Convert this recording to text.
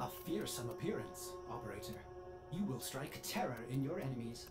A fearsome appearance, Operator. You will strike terror in your enemies.